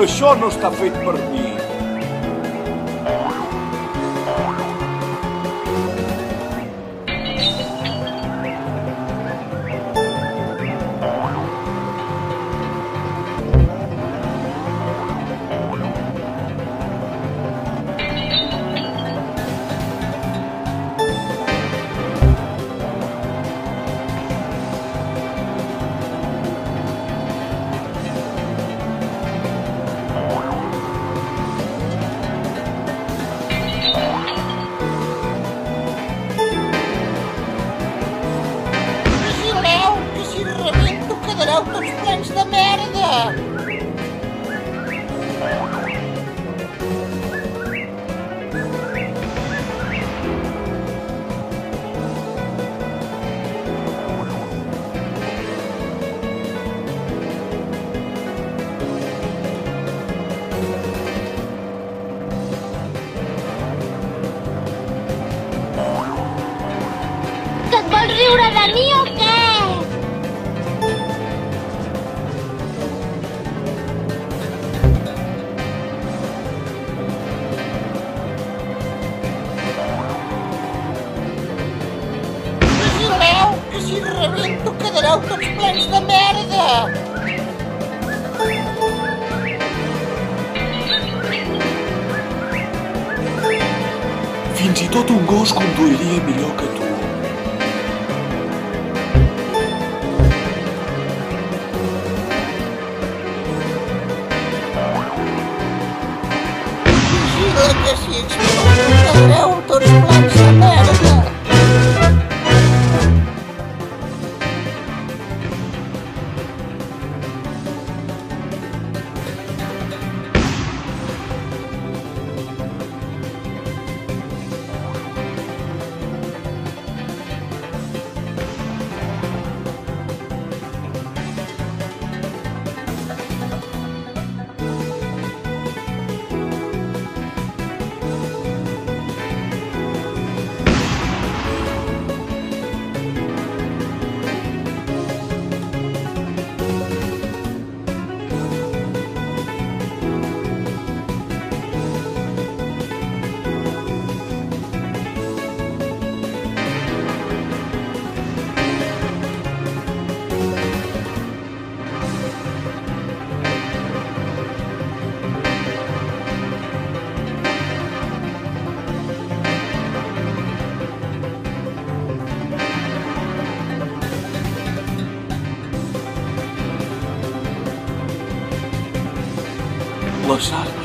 Això no està fet per mi. Tots plens de merda! Quedareu tots plens de merda! Fins i tot un gos conduiria millor que tu. Vigila, que si exploto quedareu bloodshot.